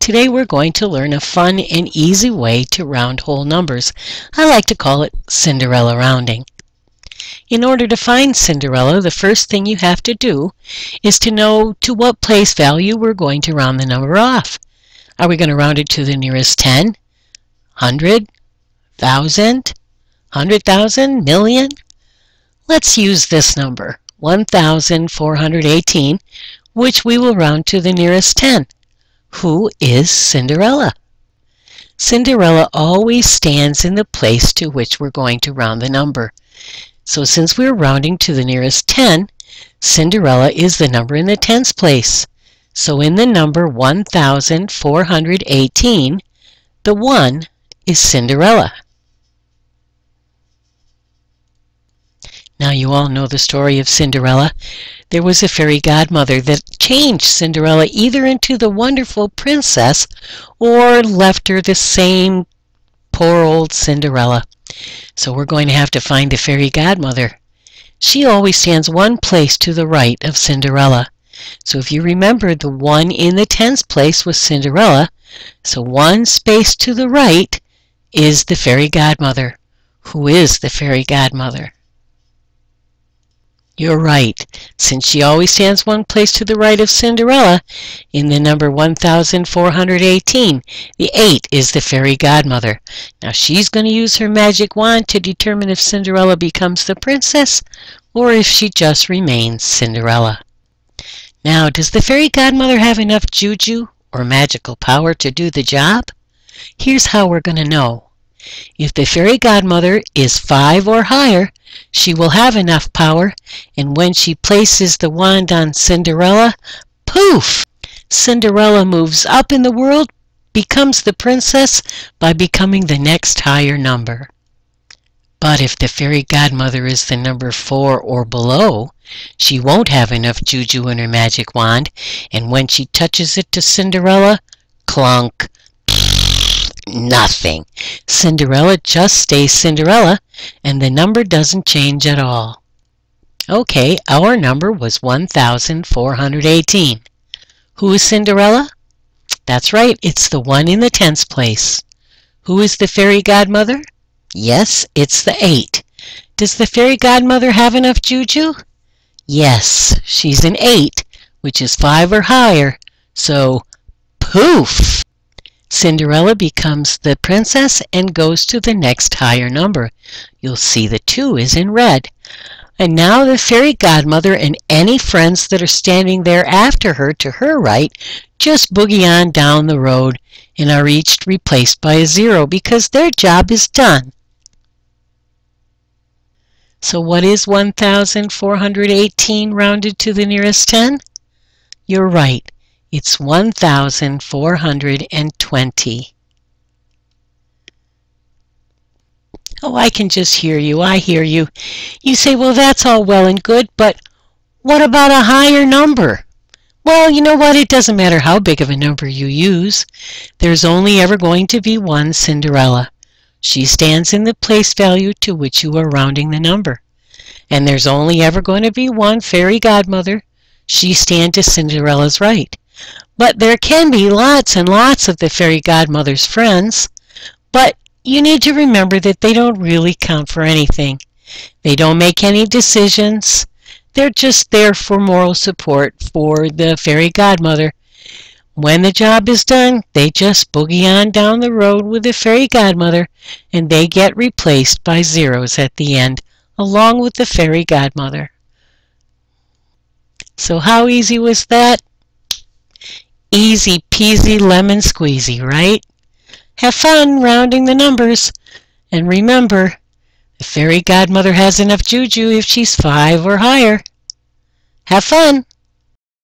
Today we're going to learn a fun and easy way to round whole numbers. I like to call it Cinderella rounding. In order to find Cinderella, the first thing you have to do is to know to what place value we're going to round the number off. Are we going to round it to the nearest 10, 100, 1,000, 100,000, million? Let's use this number, 1,418, which we will round to the nearest 10. Who is Cinderella? Cinderella always stands in the place to which we're going to round the number. So since we're rounding to the nearest 10, Cinderella is the number in the tens place. So in the number 1418, the 1 is Cinderella. Now you all know the story of Cinderella. There was a fairy godmother that changed Cinderella either into the wonderful princess or left her the same poor old Cinderella. So we're going to have to find the fairy godmother. She always stands one place to the right of Cinderella. So if you remember, the one in the tens place was Cinderella. So one space to the right is the fairy godmother. Who is the fairy godmother? You're right, since she always stands one place to the right of Cinderella, in the number 1418, the 8 is the fairy godmother. Now she's going to use her magic wand to determine if Cinderella becomes the princess or if she just remains Cinderella. Now, does the fairy godmother have enough juju or magical power to do the job? Here's how we're going to know. If the fairy godmother is five or higher, she will have enough power, and when she places the wand on Cinderella, poof! Cinderella moves up in the world, becomes the princess by becoming the next higher number. But if the fairy godmother is the number four or below, she won't have enough juju in her magic wand, and when she touches it to Cinderella, clunk, nothing. Cinderella just stays Cinderella, and the number doesn't change at all. Okay, our number was 1,418. Who is Cinderella? That's right, it's the one in the tens place. Who is the fairy godmother? Yes, it's the 8. Does the fairy godmother have enough juju? Yes, she's an 8, which is 5 or higher. So, poof! Cinderella becomes the princess and goes to the next higher number. You'll see the 2 is in red. And now the fairy godmother and any friends that are standing there after her to her right just boogie on down the road and are each replaced by a zero because their job is done. So what is 1,418 rounded to the nearest 10? You're right. It's 1,420. Oh, I can just hear you. I hear you. You say, well, that's all well and good, but what about a higher number? Well, you know what? It doesn't matter how big of a number you use. There's only ever going to be one Cinderella. She stands in the place value to which you are rounding the number. And there's only ever going to be one fairy godmother. She stands to Cinderella's right. But there can be lots and lots of the fairy godmother's friends. But you need to remember that they don't really count for anything. They don't make any decisions. They're just there for moral support for the fairy godmother. When the job is done, they just boogie on down the road with the fairy godmother and they get replaced by zeros at the end, along with the fairy godmother. So how easy was that? Easy peasy lemon squeezy, right? Have fun rounding the numbers. And remember, the fairy godmother has enough juju if she's five or higher. Have fun!